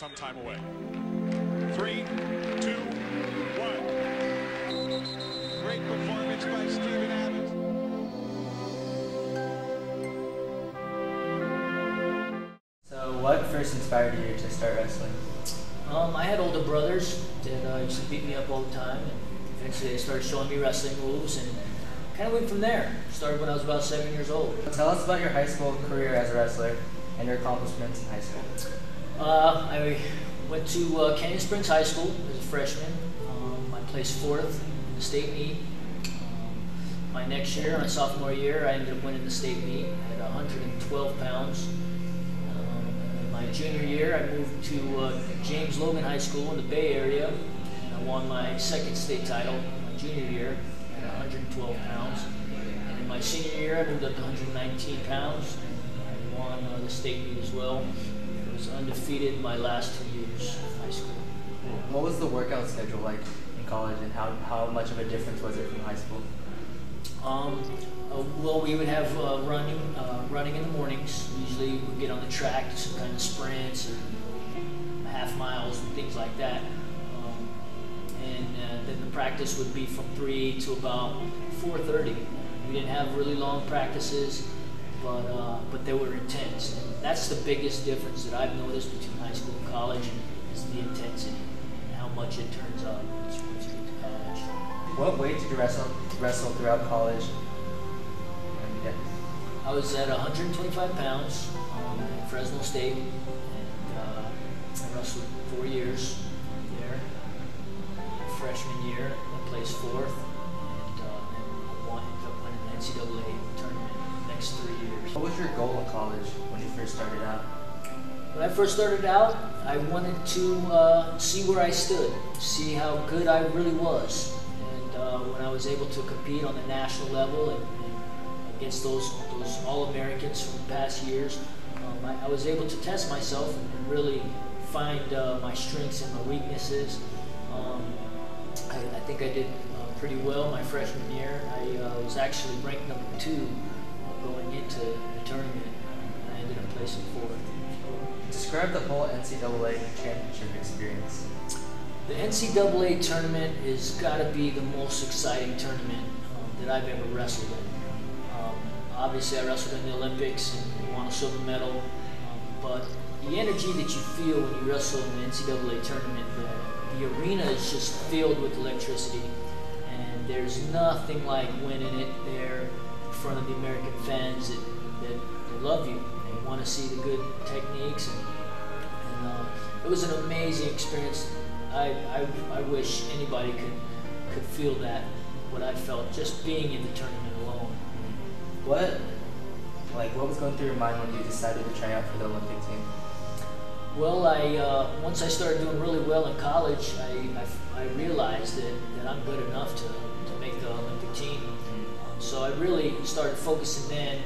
some time away. Three, two, one. Great performance by Stephen Abas. So, what first inspired you to start wrestling? Um, I had older brothers that uh, used to beat me up all the time, and eventually they started showing me wrestling moves, and kind of went from there. Started when I was about seven years old. Tell us about your high school career as a wrestler and your accomplishments in high school. Uh, I went to uh, Canyon Springs High School as a freshman. Um, I placed fourth in the state meet. Um, my next year, my sophomore year, I ended up winning the state meet at 112 pounds. Um, my junior year, I moved to uh, James Logan High School in the Bay Area. And I won my second state title my junior year at 112 pounds. And in my senior year, I moved up to 119 pounds. I won uh, the state meet as well. Was undefeated my last two years of high school. What was the workout schedule like in college, and how, how much of a difference was it from high school? Um, uh, well, we would have uh, running, uh, running in the mornings. Usually, we'd get on the track, some kind of sprints or half miles and things like that. Um, and uh, then the practice would be from three to about 4:30. We didn't have really long practices, but uh, but they were intense. And that's the biggest difference that I've noticed between high school and college is the intensity and how much it turns up once you get to college. What weight did you wrestle wrestle throughout college? I was at 125 pounds um, at Fresno State, What was your goal in college when you first started out? When I first started out, I wanted to uh, see where I stood, see how good I really was. And uh, when I was able to compete on the national level and, and against those, those All-Americans from past years, um, I, I was able to test myself and, really find uh, my strengths and my weaknesses. Um, I, I think I did uh, pretty well my freshman year. I uh, was actually ranked number two going into the tournament, and I ended up placing fourth. Describe the whole NCAA championship experience. The NCAA tournament has got to be the most exciting tournament um, that I've ever wrestled in. Um, obviously, I wrestled in the Olympics and won a silver medal, um, but the energy that you feel when you wrestle in the NCAA tournament, the, the arena is just filled with electricity, and there's nothing like winning it there front of the American fans that, that, that love you. They want to see the good techniques, and, and uh, it was an amazing experience. I, I, I wish anybody could could feel that what I felt just being in the tournament alone. What, like, what was going through your mind when you decided to try out for the Olympic team? Well, I uh, once I started doing really well in college, I, I, I realized that, that I'm good enough to, to make the Olympic team. So I really started focusing then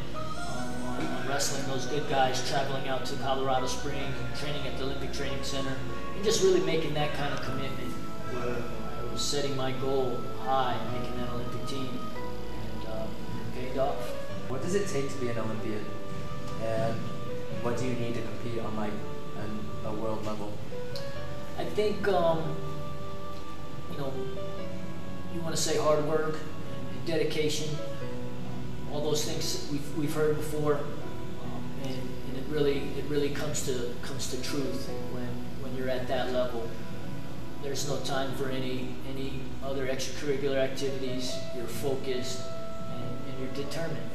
on, on wrestling those good guys, traveling out to Colorado Springs, and training at the Olympic Training Center, and just really making that kind of commitment where I was setting my goal high and making that Olympic team, and uh, it paid off. What does it take to be an Olympian? And what do you need to compete on like an, a world level? I think, um, you know, you want to say hard work, and dedication, all those things we've, we've heard before, um, and, and it really it really comes to comes to truth when when you're at that level. There's no time for any any other extracurricular activities. You're focused and, and you're determined.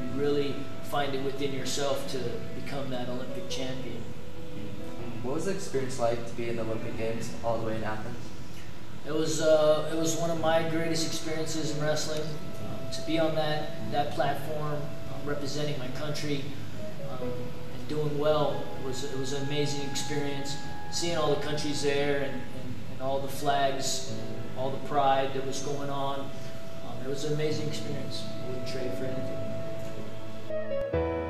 You really find it within yourself to become that Olympic champion. What was the experience like to be in the Olympic Games all the way in Athens? It was uh, it was one of my greatest experiences in wrestling. To be on that that platform, um, representing my country, um, and doing well was it was an amazing experience. Seeing all the countries there and, and, and all the flags, and all the pride that was going on, um, it was an amazing experience. I wouldn't trade for anything.